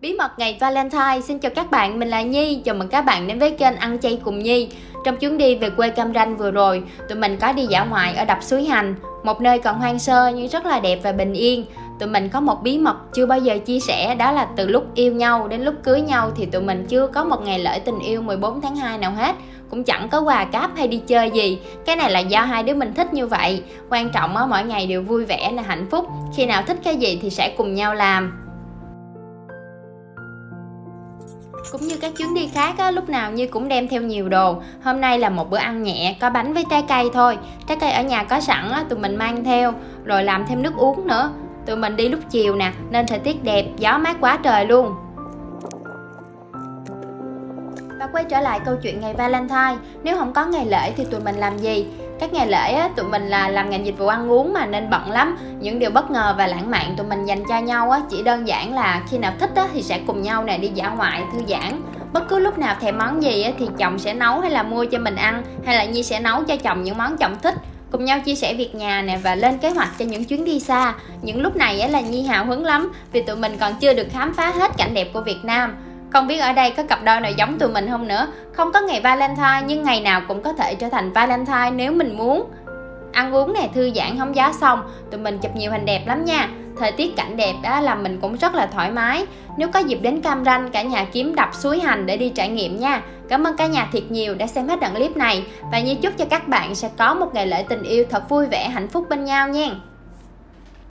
Bí mật ngày Valentine xin chào các bạn, mình là Nhi, chào mừng các bạn đến với kênh Ăn chay cùng Nhi. Trong chuyến đi về quê Cam Ranh vừa rồi, tụi mình có đi dã ngoại ở đập Suối Hành, một nơi còn hoang sơ nhưng rất là đẹp và bình yên. Tụi mình có một bí mật chưa bao giờ chia sẻ đó là từ lúc yêu nhau đến lúc cưới nhau thì tụi mình chưa có một ngày lễ tình yêu 14 tháng 2 nào hết. Cũng chẳng có quà cáp hay đi chơi gì. Cái này là do hai đứa mình thích như vậy. Quan trọng á mỗi ngày đều vui vẻ là hạnh phúc. Khi nào thích cái gì thì sẽ cùng nhau làm. Cũng như các chuyến đi khác á, lúc nào như cũng đem theo nhiều đồ. Hôm nay là một bữa ăn nhẹ có bánh với trái cây thôi. Trái cây ở nhà có sẵn á, tụi mình mang theo. Rồi làm thêm nước uống nữa. Tụi mình đi lúc chiều nè nên thời tiết đẹp gió mát quá trời luôn và quay trở lại câu chuyện ngày Valentine. Nếu không có ngày lễ thì tụi mình làm gì? Các ngày lễ á, tụi mình là làm ngành dịch vụ ăn uống mà nên bận lắm. Những điều bất ngờ và lãng mạn tụi mình dành cho nhau á, chỉ đơn giản là khi nào thích á, thì sẽ cùng nhau nè đi dã ngoại thư giãn. Bất cứ lúc nào thèm món gì á, thì chồng sẽ nấu hay là mua cho mình ăn hay là nhi sẽ nấu cho chồng những món chồng thích. Cùng nhau chia sẻ việc nhà nè và lên kế hoạch cho những chuyến đi xa. Những lúc này á, là nhi hào hứng lắm vì tụi mình còn chưa được khám phá hết cảnh đẹp của việt nam không biết ở đây có cặp đôi nào giống tụi mình không nữa? Không có ngày Valentine, nhưng ngày nào cũng có thể trở thành Valentine nếu mình muốn. Ăn uống này thư giãn không giá xong, Tụi mình chụp nhiều hình đẹp lắm nha. Thời tiết cảnh đẹp đó làm mình cũng rất là thoải mái. Nếu có dịp đến Cam Ranh, cả nhà kiếm đập suối hành để đi trải nghiệm nha. Cảm ơn cả nhà thiệt nhiều đã xem hết đoạn clip này. Và như chúc cho các bạn sẽ có một ngày lễ tình yêu thật vui vẻ, hạnh phúc bên nhau nha.